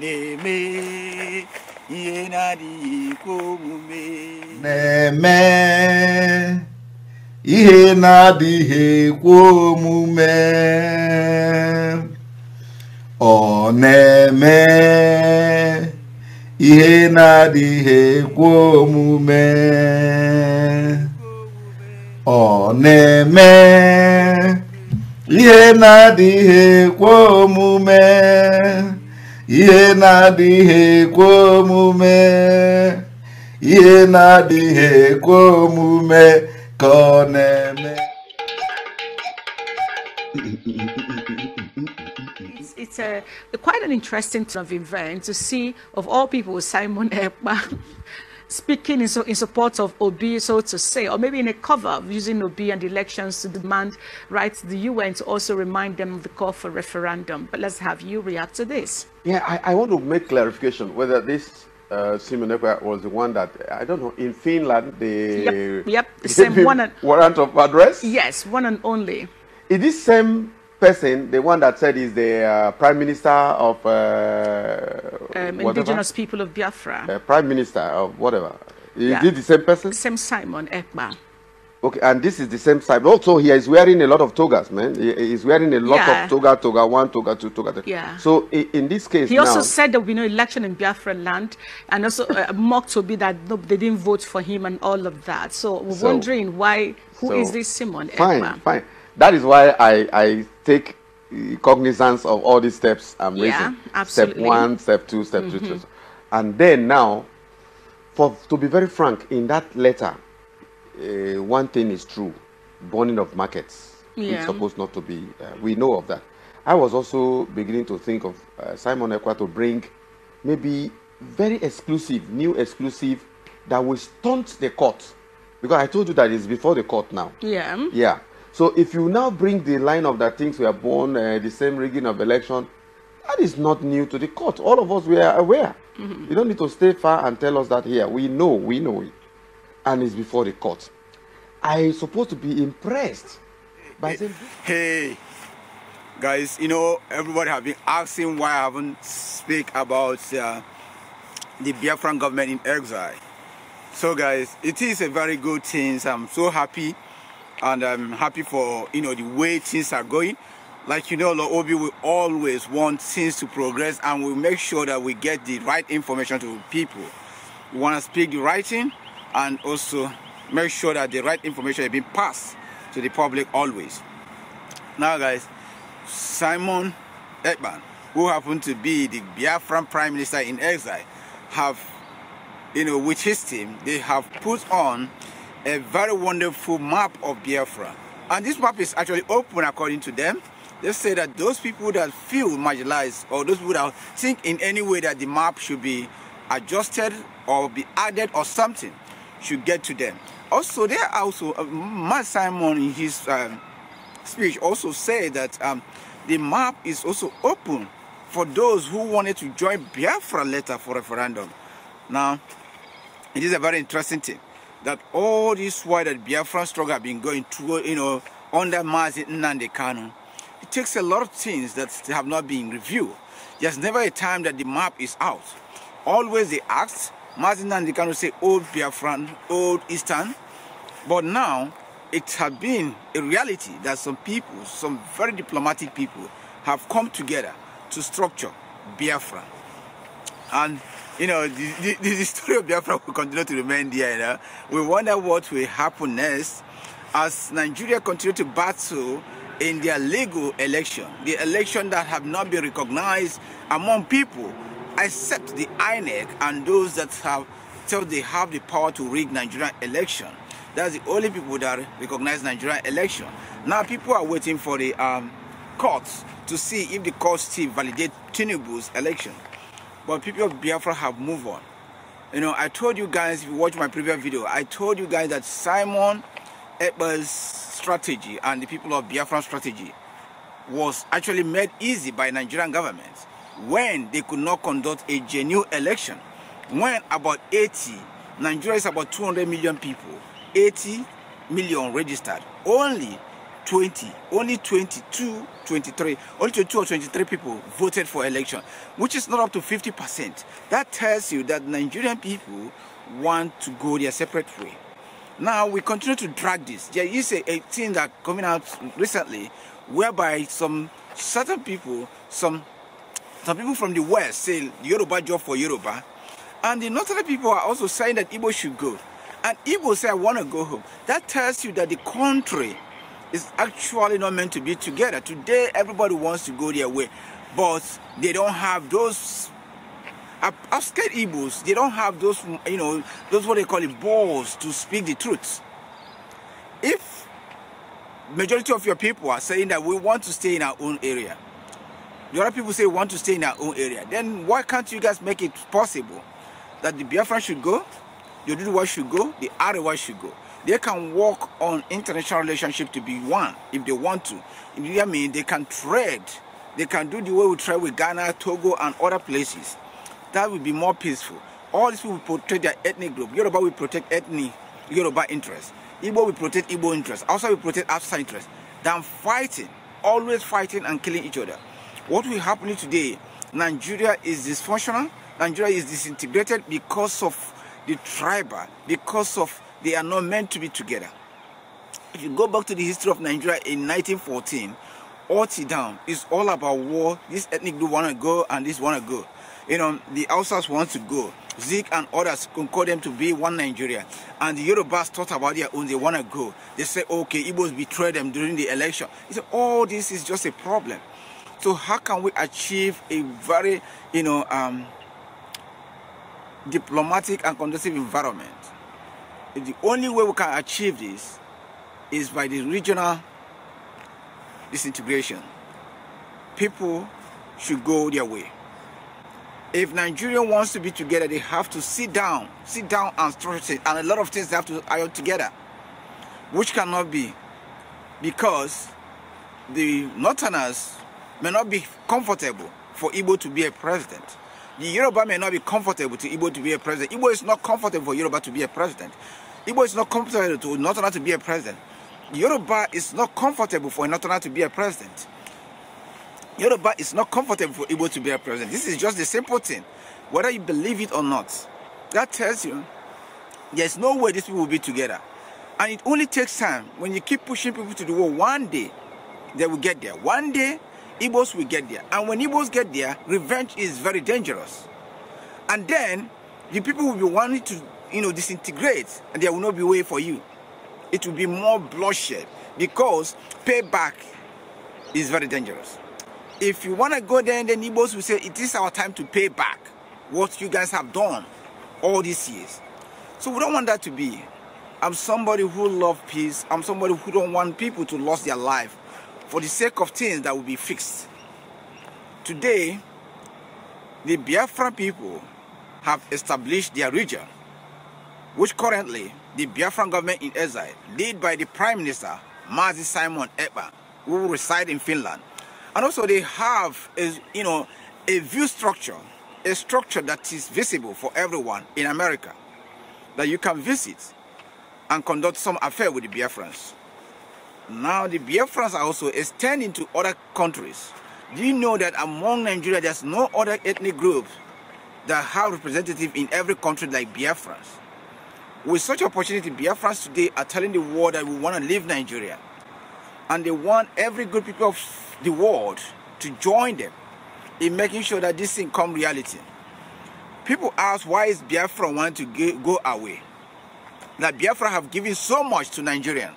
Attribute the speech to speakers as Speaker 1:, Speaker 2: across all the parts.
Speaker 1: na-eme ihe na-adịghị ekwe omume.
Speaker 2: Na-eme ihe na-adịghị ekwe omume. Ọ na-eme ihe na-adịghị ekwe omume. Ọ na-eme ihe na-adịghị ekwe omume. Ihe na-adịghị ekwe omume. Ihe na-adịghị ekwe omume ka ọ na-eme.
Speaker 3: It's, a, quite an interesting turn of event to see, of all people, Simon Ekpa speaking in, so, in support of Obi, so to say, or maybe in a cover of using Obi and elections to demand right to the UN to also remind them of the call for referendum. But let's have you react to this.
Speaker 4: Yeah, I, I want to make clarification whether this uh, Simon was the one that, I don't know, in Finland, they
Speaker 3: Yep, yep, the same one and-
Speaker 4: warrant of address?
Speaker 3: Yes, one and only.
Speaker 4: Is this same person the one that said he's the uh, prime minister of uh,
Speaker 3: Um, indigenous people of Biafra.
Speaker 4: Uh, prime minister of whatever? Is
Speaker 3: Yeah.
Speaker 4: it the same person?
Speaker 3: Same Simon Ekpa.
Speaker 4: Okay, and this is the same side. Also, he is wearing a lot of togas, man. He is wearing a lot
Speaker 3: Yeah.
Speaker 4: of toga, toga one, toga two, toga three.
Speaker 3: Yeah.
Speaker 4: So in this case
Speaker 3: He
Speaker 4: now,
Speaker 3: also said there will be no election in Biafra land and also uh, mocked Obi that no, they didn't vote for him and all of that. So we're
Speaker 4: So-
Speaker 3: wondering why, Who is
Speaker 4: so,
Speaker 3: this Simon
Speaker 4: Fine,
Speaker 3: Ekpa?
Speaker 4: fine. That is why I, I take cognizance of all these steps I'm
Speaker 3: Yeah,
Speaker 4: raising.
Speaker 3: absolutely.
Speaker 4: Step one, step two, step three, And then now, for to be very frank, in that letter, uh, one thing is true: burning of markets.
Speaker 3: Yeah.
Speaker 4: It's supposed not to be. Uh, we know of that. I was also beginning to think of uh, Simon Ekpa to bring maybe very exclusive, new exclusive that will stunt the court. Because I told you that it's before the court now.
Speaker 3: Yeah.
Speaker 4: Yeah. So if you now bring the line of that things were born, uh, the same rigging of election, that is not new to the court. All of us were aware. You don't need to stay far and tell us that here. We know, we know it. And it's before the court. I supposed to be impressed by saying,
Speaker 1: Hey, guys, you know, everybody have been asking why I haven't speak about uh, the Biafran government in exile. So, guys, it is a very good thing. I'm so happy, and I'm happy for you know the way things are going. Like you know, Obi will always want things to progress, and we'll make sure that we get the right information to people. We want to speak the right thing, and also make sure that the right information is being passed to the public always. Now, guys, Simon Ekpa, who happened to be the Biafran Prime Minister in exile, have, you know, with his team, they have put on a very wonderful map of Biafra. And this map is actually open according to them. They say that those people that feel marginalized or those people that think in any way that the map should be adjusted or be added or something should get to them. Also, they also, uh, Matt Simon in his um, speech also said that um, the map is also open for those who wanted to join Biafra later for referendum. Now, it is a very interesting thing that all this while that Biafran struggle have been going through, you know, under Mazi Nnamdi Kanu, it takes a lot of things that have not been reviewed. There's never a time that the map is out. Always they ask, Mazi Nnamdi Kanu say old Biafran, old Eastern, but now it has been a reality that some people, some very diplomatic people, have come together to structure Biafra. And you know, the, the, the story of Biafra will continue to remain there. You know? We wonder what will happen next as Nigeria continue to battle in their legal election, the election that have not been recognized among people, except the INEC and those that have felt they have the power to rig Nigerian election. That's the only people that recognize Nigerian election. Now people are waiting for the um, courts to see if the courts still validate Tinubu's election. But people of Biafra have moved on. You know, I told you guys, if you watch my previous video, I told you guys that Simon Ekpa's strategy and the people of Biafran strategy was actually made easy by Nigerian government when they could not conduct a genuine election. When about 80, Nigeria is about 200 million people, 80 million registered. Only 20, only 22, 23, only 22 or 23 people voted for election, which is not up to 50%. That tells you that Nigerian people want to go their separate way. Now we continue to drag this. There is a, a thing that coming out recently whereby some certain people, some some people from the west say Yoruba job for Yoruba, and the northern people are also saying that Igbo should go. And Igbo say I want to go home. That tells you that the country is actually not meant to be together. Today everybody wants to go their way, but they don't have those scared Igbos, they don't have those, you know, those what they call it balls to speak the truth. If majority of your people are saying that we want to stay in our own area, the other people say want to stay in our own area, then why can't you guys make it possible that the Biafran should go, the Oduduwa should go, the Arewa should go? They can work on international relationship to be one if they want to. I mean, they can trade. They can do the way we trade with Ghana, Togo, and other places that will be more peaceful. All these people protect their ethnic group. Yoruba will protect ethnic Yoruba interests. Igbo will protect Igbo interests. Also will protect Hausa interests. Than fighting, always fighting and killing each other. What will happen today, Nigeria is dysfunctional. Nigeria is disintegrated because of the tribal, because of they are not meant to be together. If you go back to the history of Nigeria in 1914, Oti down is all about war. This ethnic group want to go and this want to go you know, the Hausas want to go. Zeke and others concur them to be one Nigeria. And the Yorubas thought about their own, they want to go. They say, okay, Igbos betrayed them during the election. He said, all this is just a problem. So how can we achieve a very, you know, um, diplomatic and conducive environment? The only way we can achieve this is by the regional disintegration. People should go their way if Nigeria wants to be together, they have to sit down, sit down and structure. And a lot of things they have to iron together, which cannot be because the Northerners may not be comfortable for Igbo to be a president. The Yoruba may not be comfortable to Igbo to be a president. Igbo is not comfortable for Yoruba to be a president. Igbo is not comfortable to Northerner to be a president. Yoruba is not comfortable for a Northerner to be a president. Yoruba is not comfortable for Igbo to be a president. This is just the simple thing. Whether you believe it or not, that tells you there's no way these people will be together. And it only takes time. When you keep pushing people to the wall, one day they will get there. One day, Igbos will get there. And when Igbos get there, revenge is very dangerous. And then the people will be wanting to, you know, disintegrate, and there will not be way for you. It will be more bloodshed because payback is very dangerous if you want to go there, then Igbos will say, it is our time to pay back what you guys have done all these years. So we don't want that to be. I'm somebody who love peace. I'm somebody who don't want people to lose their life for the sake of things that will be fixed. Today, the Biafra people have established their region, which currently the Biafran government in exile, led by the Prime Minister, Mazi Simon Ekpa, who reside in Finland, and also they have a, you know, a view structure, a structure that is visible for everyone in America that you can visit and conduct some affair with the Biafrans. Now the Biafrans are also extending to other countries. Do you know that among Nigeria there's no other ethnic group that have representative in every country like Biafrans? With such opportunity, Biafrans today are telling the world that we want to leave Nigeria. And they want every good people of the world to join them in making sure that this thing come reality. People ask why is Biafra want to go away? That Biafra have given so much to Nigeria.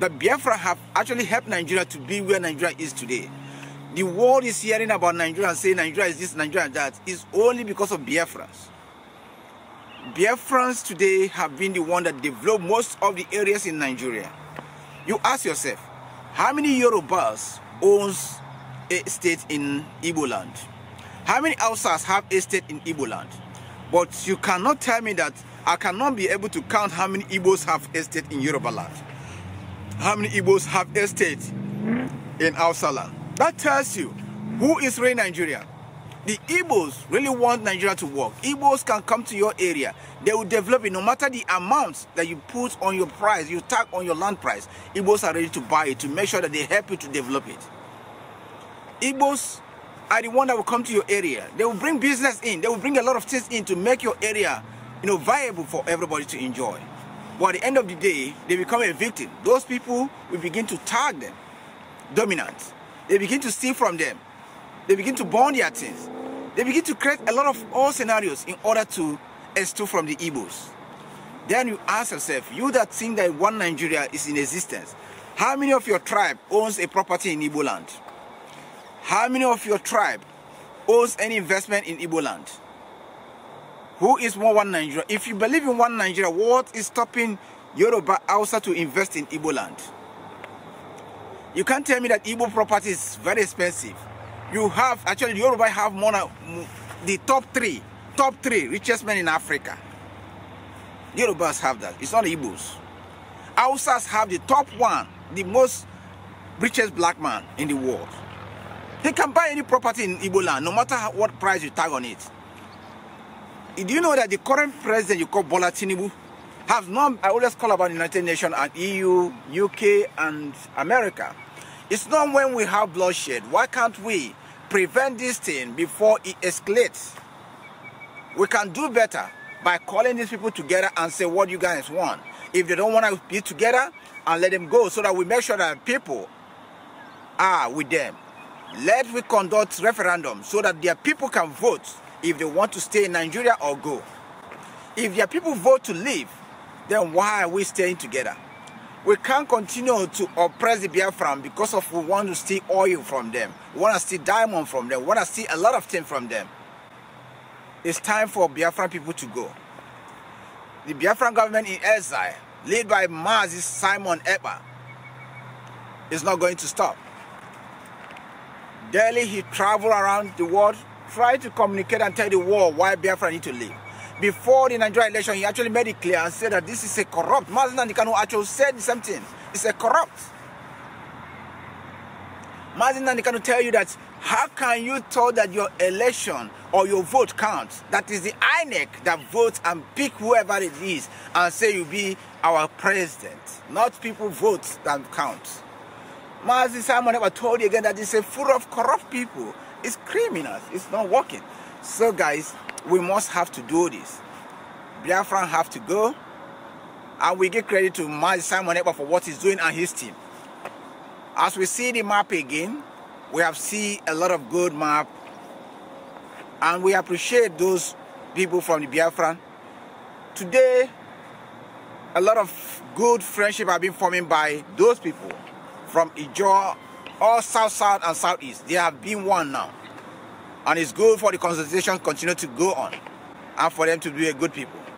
Speaker 1: That Biafra have actually helped Nigeria to be where Nigeria is today. The world is hearing about Nigeria and saying Nigeria is this, Nigeria is that. Is only because of Biafrans. Biafrans today have been the one that developed most of the areas in Nigeria. You ask yourself, how many Yorubas owns a state in Igbo land. How many Hausas have a state in Igbo land? But you cannot tell me that I cannot be able to count how many Igbos have a state in Yoruba land. How many Igbos have estate in Hausa land. That tells you who is really Nigeria. The Igbos really want Nigeria to work. Igbos can come to your area. They will develop it no matter the amount that you put on your price, you tag on your land price. Igbos are ready to buy it to make sure that they help you to develop it. Igbos are the one that will come to your area. They will bring business in. They will bring a lot of things in to make your area, you know, viable for everybody to enjoy. But at the end of the day, they become a victim. Those people will begin to tag them dominant. They begin to steal from them. They begin to burn their things. They begin to create a lot of all scenarios in order to extort from the Igbos. Then you ask yourself, you that think that one Nigeria is in existence, how many of your tribe owns a property in Igbo land? How many of your tribe owns any investment in Igbo land? Who is more one Nigeria? If you believe in one Nigeria, what is stopping Yoruba Hausa to invest in Igbo land? You can't tell me that Igbo property is very expensive. You have, actually, Yoruba have more the top three, top three richest men in Africa. Yorubas have that. It's not Igbos. Hausas have the top one, the most richest black man in the world. He can buy any property in Igbo land, no matter what price you tag on it. Do you know that the current president you call Bola Tinubu has not, I always call about the United Nations and EU, UK and America. It's not when we have bloodshed. Why can't we prevent this thing before it escalates? We can do better by calling these people together and say what you guys want. If they don't want to be together, and let them go so that we make sure that people are with them. Let we conduct referendum so that their people can vote if they want to stay in Nigeria or go. If their people vote to leave, then why are we staying together? We can't continue to oppress the Biafran because of we want to steal oil from them. We want to steal diamond from them. We want to steal a lot of things from them. It's time for Biafran people to go. The Biafran government in exile, led by Mazi Simon Ekpa, is not going to stop. Daily he traveled around the world trying to communicate and tell the world why Biafra need to leave. Before the Nigeria election, he actually made it clear and said that this is a corrupt. Mazi Nnamdi Kanu actually said the same thing. It's a corrupt. Mazi Nnamdi Kanu tell you that how can you tell that your election or your vote counts? That is the INEC that votes and pick whoever it is and say you be our president. Not people vote that count. Mazi Simon never told you again that it's a full of corrupt people. It's criminals. It's not working. So guys, we must have to do this. Biafran have to go. And we give credit to Mazi Simon Ekpa for what he's doing and his team. As we see the map again, we have seen a lot of good map. And we appreciate those people from the Biafran. Today, a lot of good friendship have been forming by those people from Ijo, all south, south, and southeast. They have been one now. And it's good for the consultation continue to go on and for them to be a good people.